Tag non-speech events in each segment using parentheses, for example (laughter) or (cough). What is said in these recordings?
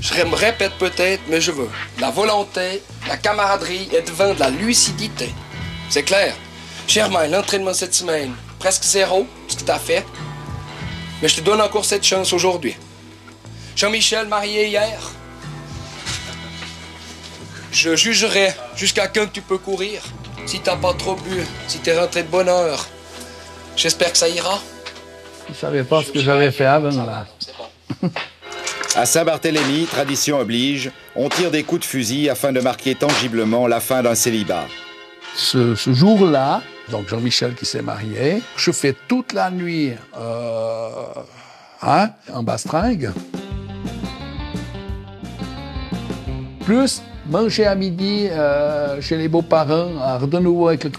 Je me répète peut-être, mais je veux la volonté, la camaraderie et devant de la lucidité. C'est clair. Germain, l'entraînement cette semaine, presque zéro, ce que t'as fait. Mais je te donne encore cette chance aujourd'hui. Jean-Michel, marié hier. Je jugerai jusqu'à quand tu peux courir. Si t'as pas trop bu, si t'es rentré de bonne heure. J'espère que ça ira. Je savais pas ce que j'avais fait avant, là. (laughs) À Saint-Barthélemy, tradition oblige, on tire des coups de fusil afin de marquer tangiblement la fin d'un célibat. Ce, jour-là, donc Jean-Michel qui s'est marié, je fais toute la nuit euh, hein, en bastringue. Plus manger à midi euh, chez les beaux-parents, de nouveau avec le...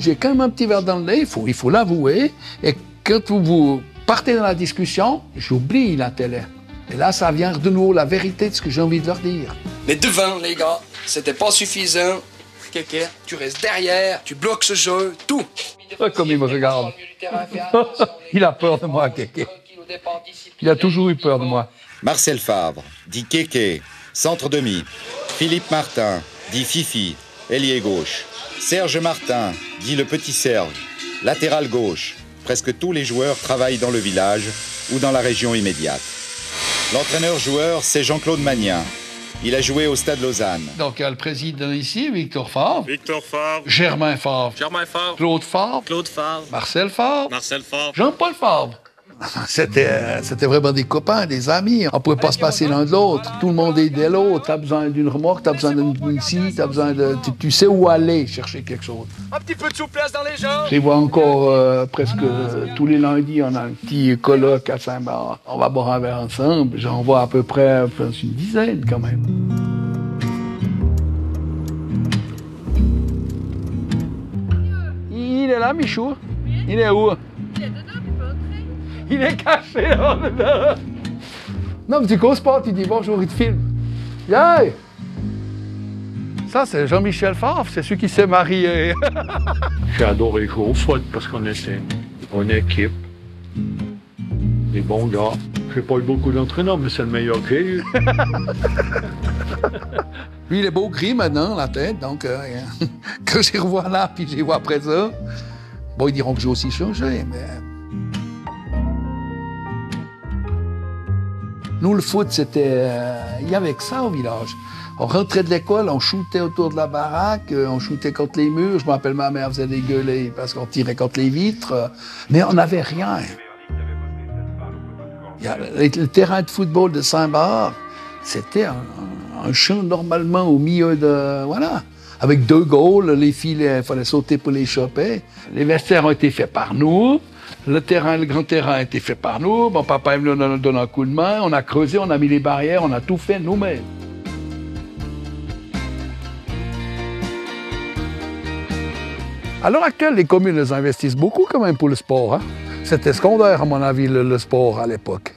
J'ai quand même un petit verre dans le lait, il faut, il faut l'avouer. Et quand vous partez dans la discussion, j'oublie la télé. Et là, ça vient de nouveau la vérité de ce que j'ai envie de leur dire. Mais devant, les gars, c'était pas suffisant. Kéké, tu restes derrière, tu bloques ce jeu, tout. Ah, comme il me regarde. (laughs) il a peur de moi, Kéké. Il a toujours eu peur de moi. Marcel Favre, dit Kéké, centre demi. Philippe Martin, dit Fifi, ailier gauche. Serge Martin, dit le petit Serge, latéral gauche. Presque tous les joueurs travaillent dans le village ou dans la région immédiate. L'entraîneur-joueur, c'est Jean-Claude Magnin. Il a joué au Stade Lausanne. Donc, il y a le président ici, Victor Favre. Victor Favre. Germain Favre. Germain Favre. Claude Favre. Claude Favre. Marcel Favre. Marcel Favre. Jean-Paul Favre. (laughs) C'était, euh, c'était vraiment des copains, des amis. On pouvait pas se passer l'un de l'autre. Tout le monde aidait l'autre. T'as besoin d'une remorque, t'as besoin d'une scie, t'as besoin de. Tu, tu, sais où aller chercher quelque chose. Un petit peu de souplesse dans les jambes. Je les vois encore euh, presque euh, tous les lundis. On a un petit colloque à Saint-Bar. On va boire un verre ensemble. J'en vois à peu près une dizaine quand même. Il est là, Michou? Il est où? Il est caché là dedans. Non, mais tu causes pas, tu dis bonjour, il te filme. Yeah! Ça, c'est Jean-Michel Favre, c'est celui qui s'est marié. (laughs) J'ai adoré jouer au foot parce qu'on était une équipe. Des bons gars. J'ai pas eu beaucoup d'entraîneurs, mais c'est le meilleur que j'ai eu. (laughs) Lui, il est beau gris maintenant, la tête, donc euh, (laughs) quand j'y revois là, puis j'y vois après ça, bon, ils diront que j'ai aussi changé, mais Nous, le foot, c'était. euh, Il y avait que ça au village. On rentrait de l'école, on shootait autour de la baraque, euh, on shootait contre les murs. Je me rappelle, ma mère faisait des parce qu'on tirait contre les vitres. euh, Mais on n'avait rien. Le terrain de football de Saint-Bar, c'était un, un champ normalement au milieu de. Voilà. Avec deux goals, les filets, il fallait sauter pour les choper. Les vestiaires ont été faits par nous. Le terrain, le grand terrain a été fait par nous. Mon papa nous donner un coup de main. On a creusé, on a mis les barrières, on a tout fait nous-mêmes. À l'heure actuelle, les communes investissent beaucoup quand même pour le sport. hein. C'était secondaire, à mon avis, le, le sport à l'époque.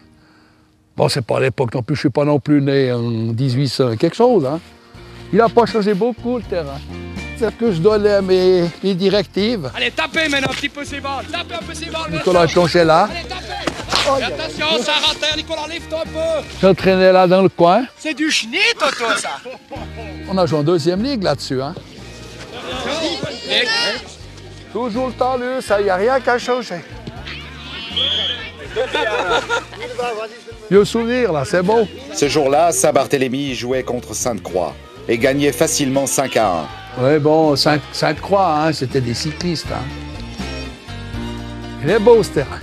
Bon, c'est pas à l'époque non plus, je suis pas non plus né en 1800, quelque chose. Hein. Il n'a pas changé beaucoup le terrain. C'est que je donnais mes, mes directives. Allez, tapez maintenant un petit peu ces balles. Tapez un peu ces balles. Nicolas là. Allez, tapez. Et attention, ça rentre, Nicolas, lève-toi un peu. J'entraînais là dans le coin. C'est du chenit, Toto, ça. On a joué en deuxième ligue là-dessus. Hein. Toujours le temps, lui, ça y a rien qu'à changer. Vieux souvenir, là, c'est bon. Ce jour-là, Saint-Barthélemy jouait contre Sainte-Croix et gagnait facilement 5 à 1. Oui, bon, Sainte- Sainte-Croix, hein, c'était des cyclistes. Hein. Il est beau, ce terrain.